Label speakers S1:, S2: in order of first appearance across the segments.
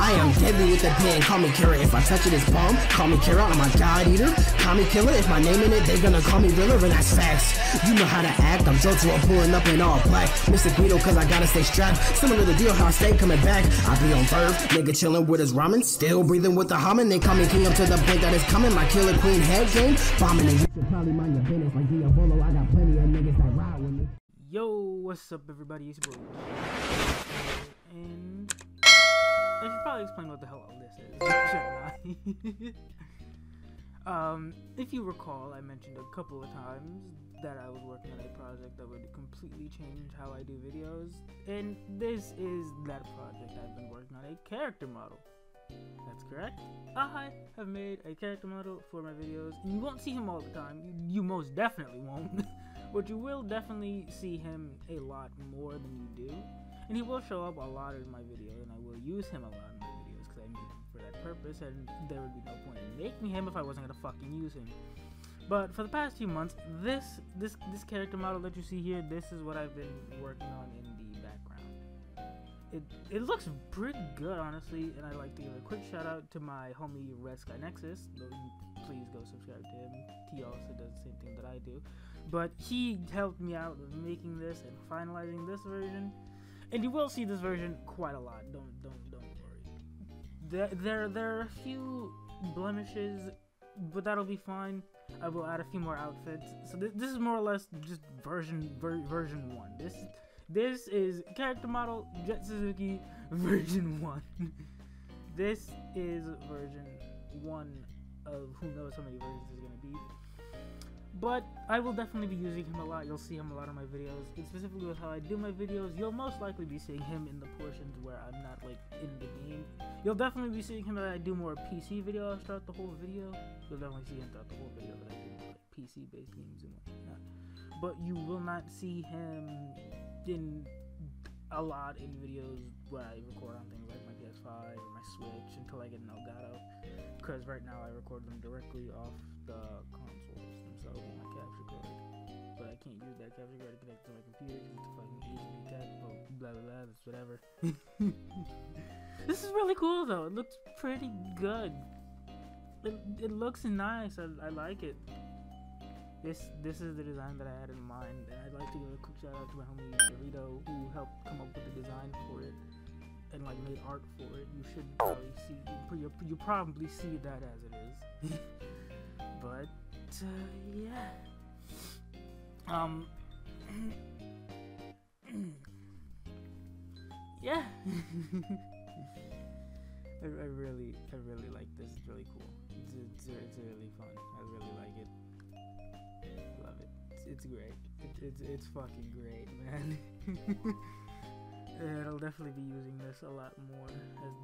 S1: I am deadly with the pen. Call me Kira if I touch it, it's bomb. Call me Kara, I'm a god eater. Call me killer if my name in it, they gonna call me realer, and that's facts. You know how to act. I'm Jotaro pulling up in all black. Mr. Guido, cause I gotta stay strapped. Similar to the deal, how I stay coming back. I be on verve, nigga chilling with his ramen. Still breathing with the humming. They call me king up to the point that it's coming. My killer queen head game. Bombing and you should probably mind your business like Diavolo. I got plenty of niggas that ride with me.
S2: Yo, what's up, everybody? It's boy. And probably explain what the hell all this is. um, if you recall, I mentioned a couple of times that I was working on a project that would completely change how I do videos, and this is that project. I've been working on a character model. That's correct. I have made a character model for my videos, and you won't see him all the time. You, you most definitely won't. but you will definitely see him a lot more than you do. And he will show up a lot in my videos, and I will use him a lot purpose, and there would be no point in making him if I wasn't gonna fucking use him. But for the past few months, this this this character model that you see here, this is what I've been working on in the background. It it looks pretty good, honestly, and I'd like to give a quick shout out to my homie Red Sky Nexus. Please go subscribe to him. He also does the same thing that I do. But he helped me out with making this and finalizing this version. And you will see this version quite a lot. Don't don't. There there are a few blemishes, but that'll be fine. I will add a few more outfits. So th this is more or less just version ver version one. This this is character model Jet Suzuki version one. this is version one of who knows how many versions there's gonna be. But I will definitely be using him a lot. You'll see him a lot in my videos. And specifically with how I do my videos, you'll most likely be seeing him in the portions where I'm not like in the game. You'll definitely be seeing him that I do more PC videos throughout the whole video. You'll definitely see him throughout the whole video that I do like PC based games and whatnot. But you will not see him in a lot in videos where I record on things like my PS5 or my Switch until I get an Elgato. Because right now I record them directly off the themselves with my capture card. But I can't use that capture card to connect to my computer because it's fucking USB type. Blah blah blah. That's whatever. this is really cool though. It looks pretty good. It, it looks nice. I, I like it. This this is the design that I had in mind, and I'd like to give a quick shout out to my homie Dorito who helped come up with the design for it and like made art for it. You should probably see you you probably see that as it is. but uh, yeah, um, yeah. I, I really I really like this. It's really cool. It's it's, it's really fun. I really like it. Love it. It's, it's great. It, it's it's fucking great, man. It'll definitely be using this a lot more as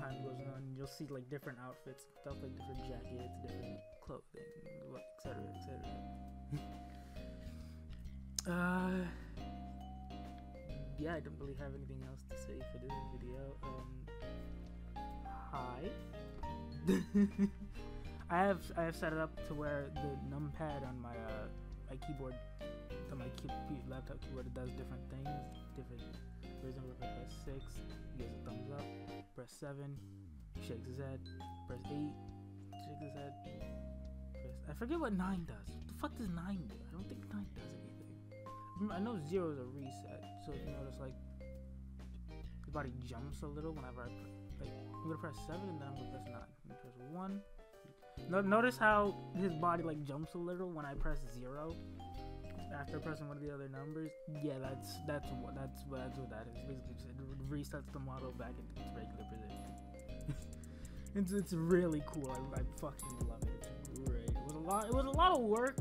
S2: time goes on. You'll see like different outfits, stuff like different jackets, different clothing, etc., etc. uh, yeah, I don't really have anything else to say for this video. Um, hi. I have I have set it up to where the numpad on my uh, my keyboard on my key, laptop keyboard it does different things, different. If press six, he gives a thumbs up. Press seven, he shakes his head. Press eight, shakes his head. Press I forget what nine does. What the fuck does nine do? I don't think nine does anything. I know zero is a reset, so if you notice, like the body jumps a little whenever I like. I'm gonna press seven and then I'm gonna press nine. I'm gonna press one. No, notice how his body like jumps a little when I press zero after pressing one of the other numbers. Yeah, that's that's what that's what that's what that is. Basically, just, it resets the model back into its regular position. it's it's really cool. I, I fucking love it. It's great. It was a lot. It was a lot of work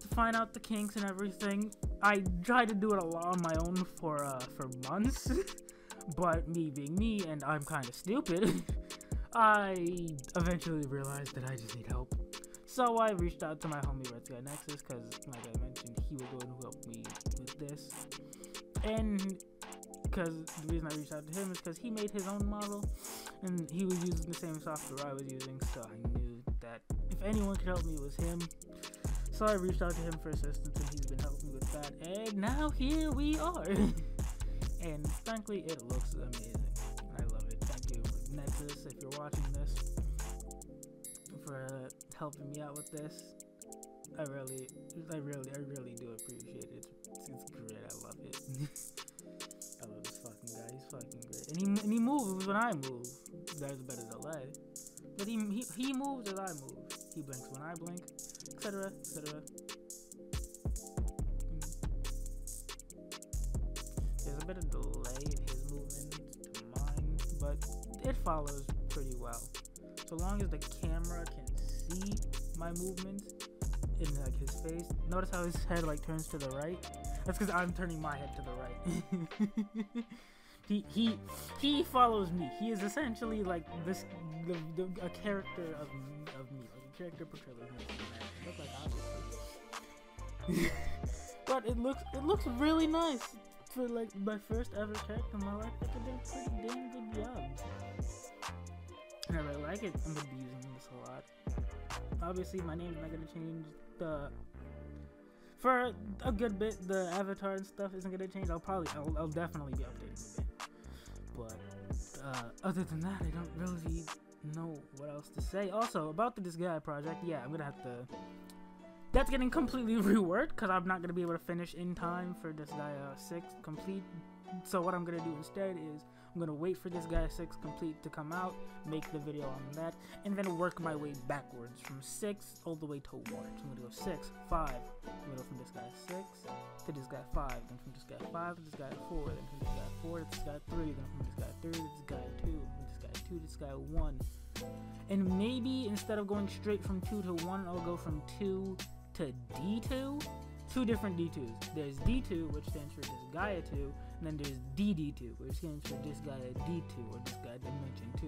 S2: to find out the kinks and everything. I tried to do it a lot on my own for uh for months, but me being me and I'm kind of stupid. I eventually realized that I just need help. So I reached out to my homie Red Sky Nexus because, like I mentioned, he was the one me with this. And because the reason I reached out to him is because he made his own model and he was using the same software I was using, so I knew that if anyone could help me, it was him. So I reached out to him for assistance and he's been helping me with that. And now here we are. and frankly, it looks amazing. I love it. Thank you. Nexus, if you're watching this, for helping me out with this. I really, I really, I really do appreciate it. It's, it's great. I love it. I love this fucking guy. He's fucking great. And he, and he moves when I move. There's a better delay. But he, he, he moves as I move. He blinks when I blink, etc., etc. Hmm. There's a bit of delay in his movement to mine, but it follows pretty well. So long as the camera can see my movements in like his face. Notice how his head like turns to the right. That's because I'm turning my head to the right. he he he follows me. He is essentially like this the, the, a character of of me, like a character portrayal of me. Look like but it looks it looks really nice for like my first ever character in my life. I they did a pretty damn good job. I really like it. I'm gonna be using this a lot. Obviously, my name's not gonna change. The for a good bit, the avatar and stuff isn't gonna change. I'll probably, I'll, I'll definitely be updating a bit. But uh, other than that, I don't really know what else to say. Also, about the Disgaea project, yeah, I'm gonna have to. That's getting completely reworked because I'm not gonna be able to finish in time for Disgaea 6 complete. So what I'm gonna do instead is I'm gonna wait for Disgaea 6 complete to come out, make the video on that, and then work my way backwards from 6 all the way to 1. So I'm gonna go 6, 5, I'm gonna go from Disgaea 6 to Disgaea 5, then from Disgaea 5 to Disgaea 4, then from Disgaea 4 to Disgaea 3, then from Disgaea 3 to Disgaea 2, from Disgaea 2 to Disgaea 1. And maybe instead of going straight from 2 to 1, I'll go from 2 to D2. Two different D2s. There's D2, which stands for Disgaea 2, and then there's DD2, which stands for Disgaea D2 or Disgaea Dimension 2,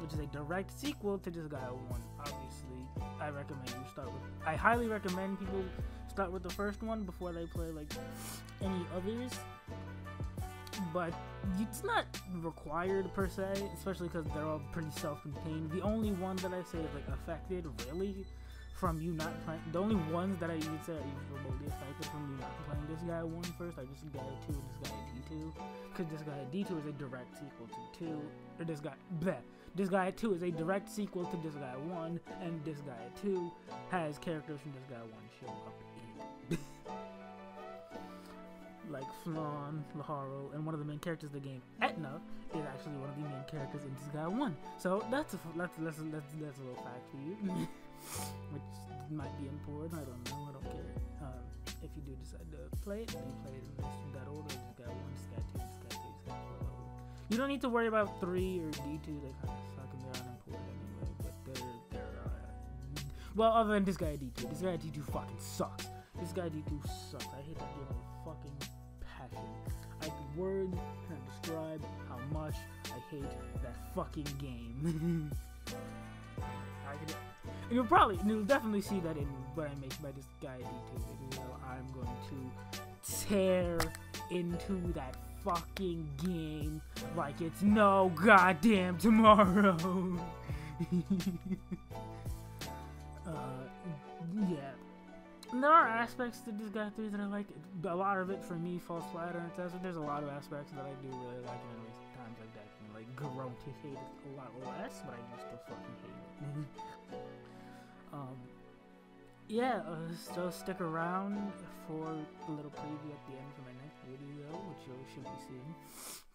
S2: which is a direct sequel to Disgaea 1. Obviously, I recommend you start with. I highly recommend people start with the first one before they play like any others. But it's not required per se, especially because they're all pretty self-contained. The only one that I say is like affected really from you not playing. The only ones that I even say are even remotely affected from you not playing Disgaea one first are Disgaea two and Disgaea D two, because Disgaea D two is a direct sequel to two, or Disgaea bleh. Disgaea two is a direct sequel to Disgaea one, and Disgaea two has characters from Disgaea one show up in. like Flonne, Laharl, and one of the main characters of the game, Etna, is actually one of the main characters in Disgaea one. So that's a that's that's that's, that's a little fact for you. which might be important. I don't know. I don't care. Um, if you do decide to play it, then you play it in this that order. Disgaea one, Disgaea two, Disgaea three, Disgaea four. You don't need to worry about three or D two. They kind of suck and they're unimportant anyway. But they're they're uh, well, other than Disgaea D two, Disgaea D two fucking sucks. Disgaea D two sucks. I hate that game with fucking passion. Like words can describe how much I hate that fucking game. I can you'll probably, you'll definitely see that in what I make by this guy D2 video. I'm going to tear into that fucking game like it's no goddamn tomorrow. uh, yeah. There are aspects to Disgaea 3 that I like. A lot of it for me falls flat on its ass. There's a lot of aspects that I do really like in times like that. Like grow to hate it a lot less, but I do still fucking hate it. Um, yeah, uh, so stick around for a little preview at the end for my next video, which you should be seeing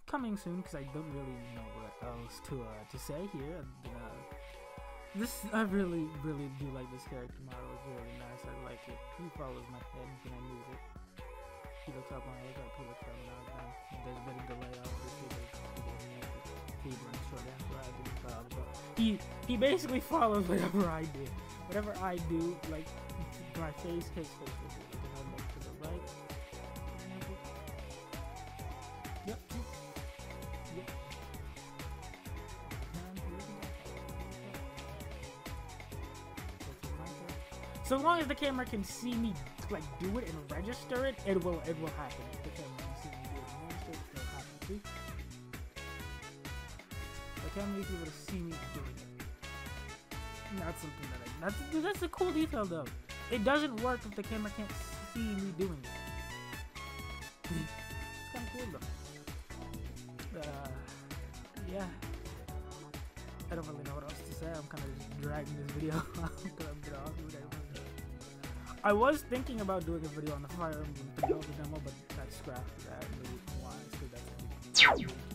S2: coming soon because I don't really know what else to uh, to say here. Uh, this I really really do like this character model. It's really nice. I like it. He follows my head when I move it. He looks up head. I pull it down. Now there's a bit of delay. He I. Uh, he he basically follows whatever I do whatever I do, like my face, his face move to the right. Yep. Yep. So long as the camera can see me like do it and register it, it will it will happen. The camera can see me do it and register it, it will happen. See? The camera needs to be able to see me doing it. That's something that I. That's that's a cool detail though. It doesn't work if the camera can't see me doing it. it's kind of cool though. Uh, yeah. I don't really know what else to say. I'm kind of just dragging this video. I was thinking about doing a video on the Fire Emblem Three Houses demo, but I scrapped that. Because that's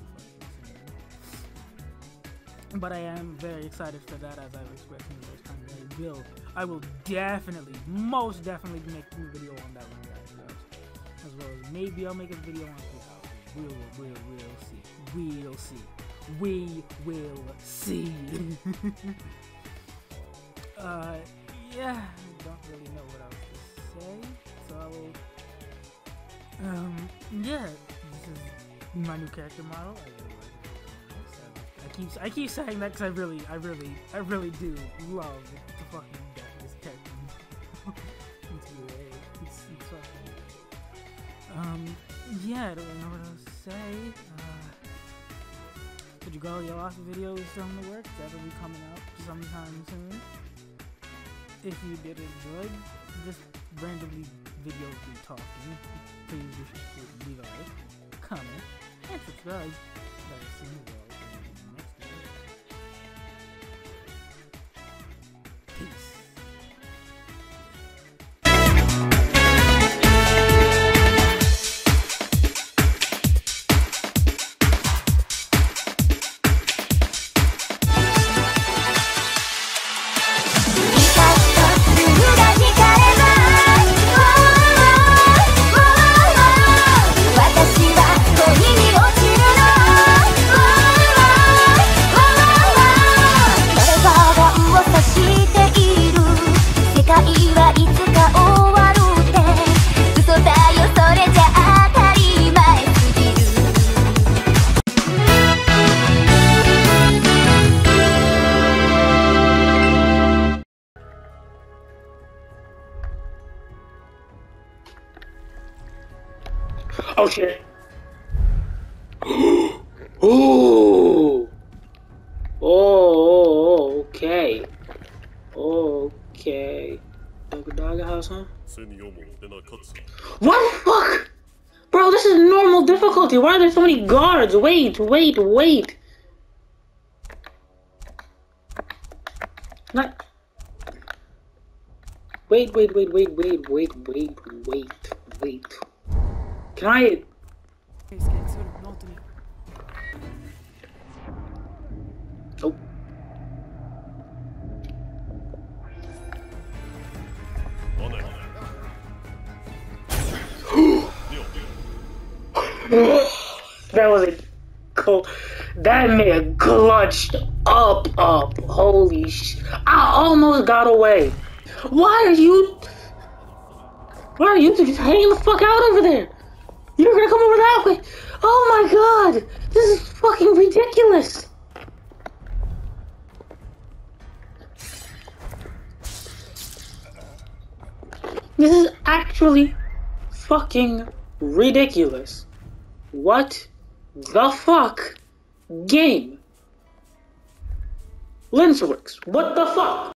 S2: But I am very excited for that, as I've expressed numerous times. I will, I will definitely, most definitely making a video on that one, guys. As well as maybe I'll make a video on Houses. We'll, we'll, we'll see. We'll see. We will see. uh, yeah, I don't really know what else to say, so I will. Um, yeah, this is my new character model. Keep I keep saying that because I really, I really, I really do love the fucking death this character. it's. It's, it's fucking. Um, yeah, I don't really know what else to say. Uh, did you go? Your last video is still in the works. That'll be coming out sometime soon. If you did enjoy this randomly video of me talking, please leave a like, comment, and subscribe. I'll
S3: Oh shit. Ooh. Oh, oh, okay. Okay. Nobunaga house, huh? What the fuck? Bro, this is normal difficulty. Why are there so many guards? Wait, wait, wait. Not. Wait, wait, wait, wait, wait, wait, wait, wait, wait. Can I? Oh. That was a cool. That man clutched up, up. Holy sh! I almost got away. Why are you? Why are you just hanging the fuck out over there? You're gonna come over that way. Oh my god! This is fucking ridiculous. This is actually fucking ridiculous. What the fuck? Game. Lensworks, what the fuck?